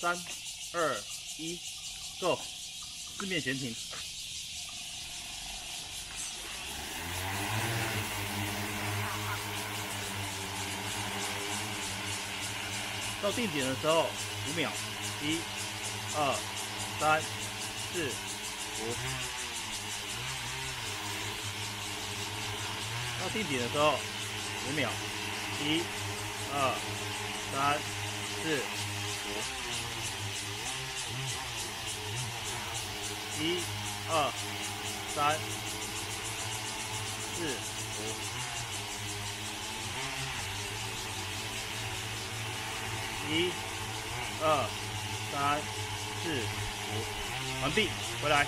三、二、一，Go！四面前停。到定点的时候，五秒，一、二、三、四、五。到定点的时候，五秒，一、二、三、四、一、二、三、四、五。一、二、三、四、五，完毕，回来。